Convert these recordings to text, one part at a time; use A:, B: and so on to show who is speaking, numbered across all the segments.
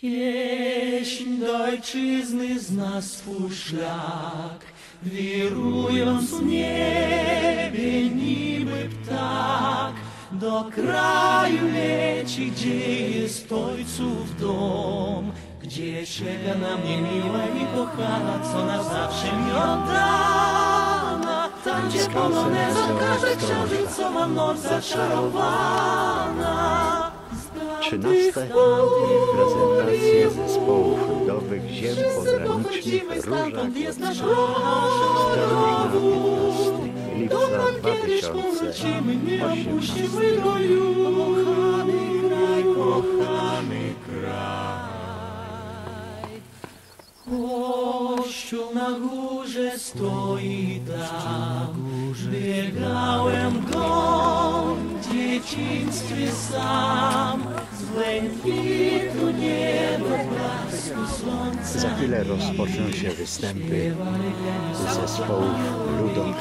A: Pieśń do ojczyzny zna swój szlak, wirując w niebie niby ptak. Do kraju leci, gdzie jest ojców dom, gdzie czeka na mnie miła i kochana, co na zawsze mi oddana. Tam, gdzie poloneza każe księżycowa noc zaczarowana.
B: Trzynaste prezentacje zespołów ludowych ziem pogranicznych Róża Strona
A: rowód.
B: 15 lipca
A: Dokąd kiedyś powrócimy, nie
B: 2018
A: opuścimy go już. Kochany kraj, kochany kraj. Kościół na górze stoi tam, biegałem go w dzieciństwie sam.
B: Za chwilę rozpoczną się występy zespołów ludowych.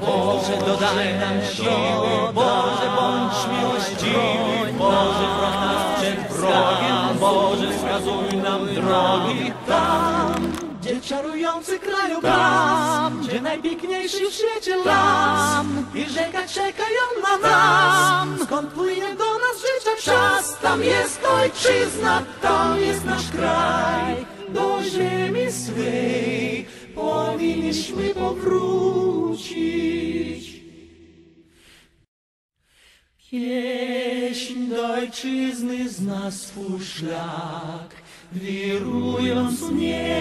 A: Boże, dodaj nam siły, Boże, bądź miłościwy, Boże, nas przed wrogiem, Boże, wskazuj nam drogi. Tam, gdzie czarujący krajobraz, gdzie najpiękniejszy w świecie las i rzeka czekają na nas, skąd płynie do nas życia czas, tam jest ojczyzna, tam jest nasz kraj, do ziemi swej powinniśmy powrócić. Pieśń do ojczyzny zna swój szlak, wirując w niebie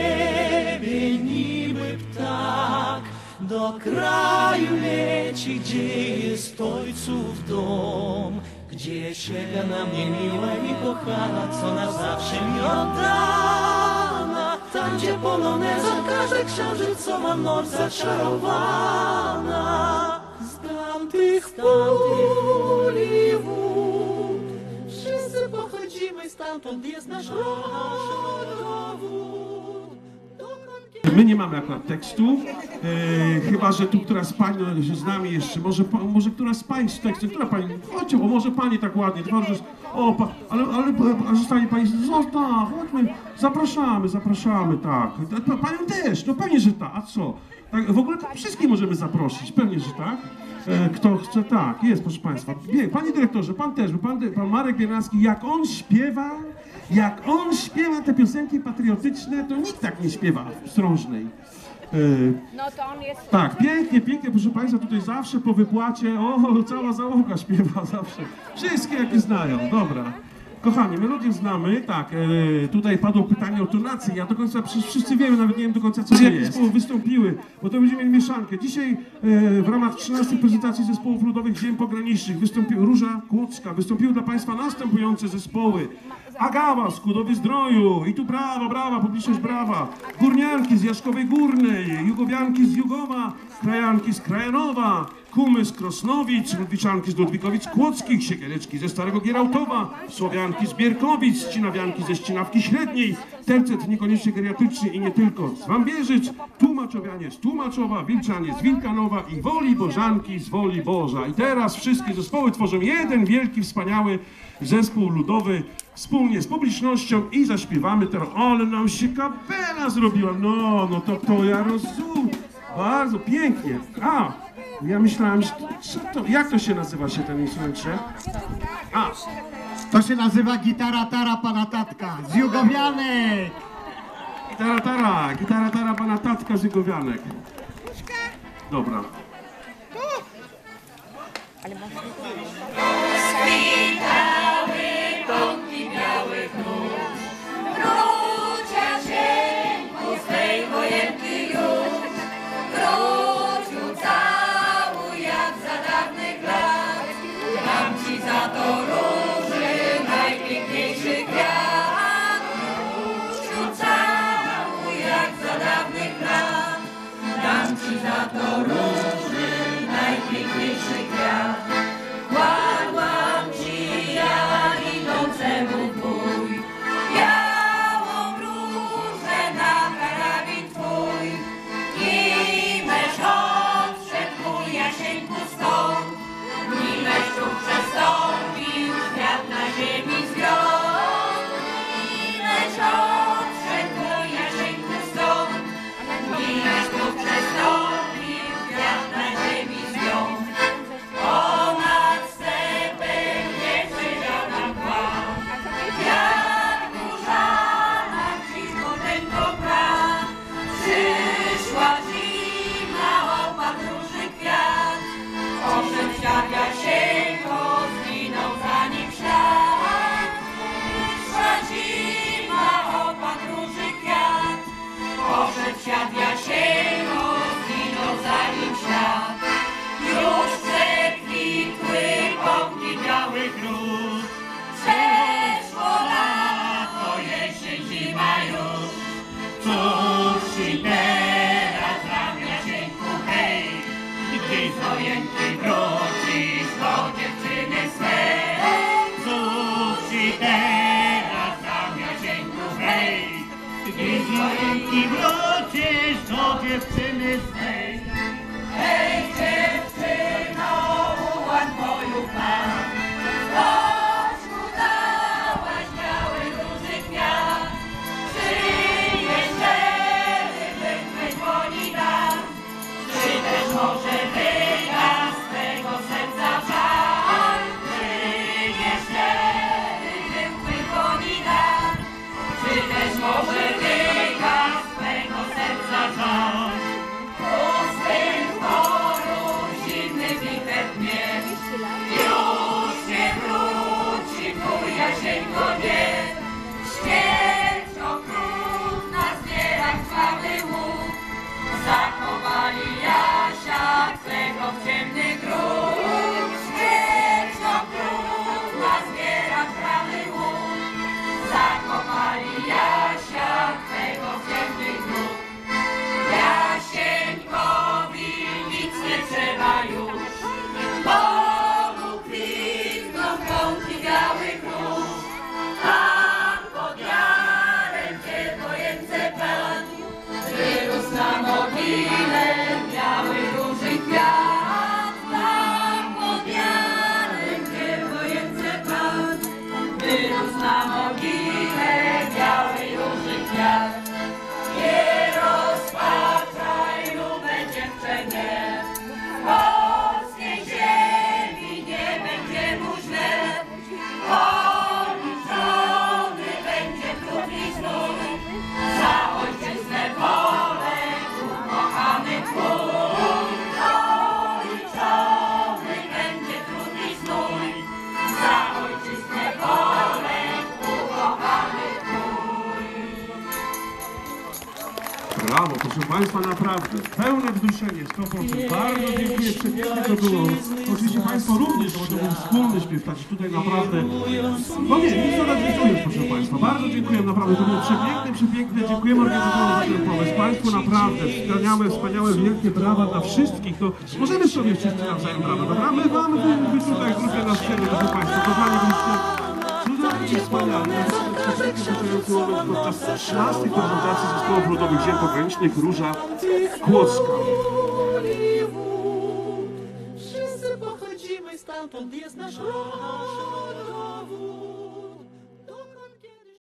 A: Do kraju leci, gdzie jest ojców dom, gdzie czeka na mnie miła i kochana, co na zawsze mi oddana. Tam, gdzie poloneza każe księżycowa noc zaczarowana. Z tamtych pól i wód Wszyscy pochodzimy stamtąd, jest nasz rodowód.
C: My nie mamy akurat tekstu, e, chyba że tu któraś z pań no, z nami jeszcze, może, pa- może któraś z pań z tekstem, która pani, chodźcie, o może pani tak ładnie, bardzo, o, pa, ale, ale a zostanie pani, zostaw, chodźmy, zapraszamy, zapraszamy, tak, Pa- panią też, no pewnie, że tak, a co, tak, w ogóle wszystkich możemy zaprosić, pewnie, że tak. E, Kto chce, tak, jest, proszę Państwa. Nie, Panie dyrektorze, Pan też, bo Pan, pan Marek Biernacki, jak on śpiewa, jak on śpiewa te piosenki patriotyczne, to nikt tak nie śpiewa w Strążnej. E,
D: No to on jest...
C: tak, pięknie, pięknie, proszę Państwa, tutaj zawsze po wypłacie, o, cała załoga śpiewa zawsze. Wszystkie jakie znają, dobra. Kochani, melodię znamy, tak, e, tutaj padło pytanie o tonację, ja do końca, przecież wszyscy wiemy, nawet nie wiem do końca co jakie zespoły wystąpiły, bo to będziemy mieli mieszankę. Dzisiaj e, w ramach 13 prezentacji zespołów ludowych ziem pogranicznych wystąpił Róża Kłodzka, wystąpiły dla Państwa następujące zespoły. Agawa z Kudowy Zdroju i tu brawa, brawa, publiczność brawa. Górnianki z Jaszkowej Górnej, Jugowianki z Jugowa, Krajanki z Krajanowa, Kumy z Krosnowic, Ludwiczanki z Ludwikowic Kłodzkich, Siekiereczki ze Starego Gierałtowa, Słowianki z Bierkowic, Ścinawianki ze Ścinawki Średniej, Tercet niekoniecznie geriatryczny i nie tylko z Wambierzyc, Tłumaczowianie z Tłumaczowa, Wilczanie z Wilkanowa i Woli Bożanki z Woli Boża. I teraz wszystkie zespoły tworzą jeden wielki, wspaniały zespół ludowy wspólnie z publicznością i zaśpiewamy teraz. Ale nam się kapela zrobiła. No, no to, to ja rozumiem. Bardzo pięknie. A, ja myślałem, że to, co to, jak to się nazywa się ten instrument? że? A,
E: To się nazywa gitara tara pana tatka z Jugowianek.
C: gitara tara, gitara tara pana tatka z Jugowianek. Dobra.
F: Wróć, róż, przeszło lato, jesień, zima. Cóż teraz nam Jasieńku hej, gdy zojęty wrócisz do dziewczyny swej. Cóż teraz nam Jasieńku hej, gdy zojęty wrócisz do dziewczyny swej.
C: Proszę Państwa, naprawdę. Pełne wzruszenie, 100%. Bardzo dziękuję, przepięknie to było. Oczywiście Państwo również, bo to był wspólny śpiew, także tutaj naprawdę... No nie, nic dodać nie chcę, proszę Państwa. Bardzo dziękuję, naprawdę, to było przepiękne, przepiękne. Dziękujemy organizatorom za ten pomysł. Państwu naprawdę wspaniałe, wspaniałe, wielkie brawa dla wszystkich. To możemy sobie wszyscy nawzajem brawa, dobra? My Wam, wy, wy tutaj grupie na scenie, proszę Państwa, kochani, byliście moment podczas 13 prezentacji zespołów ludowych ziem pogranicznych Róża Kłodzka.
A: Wszyscy pochodzimy stamtąd, jest nasz rodowód.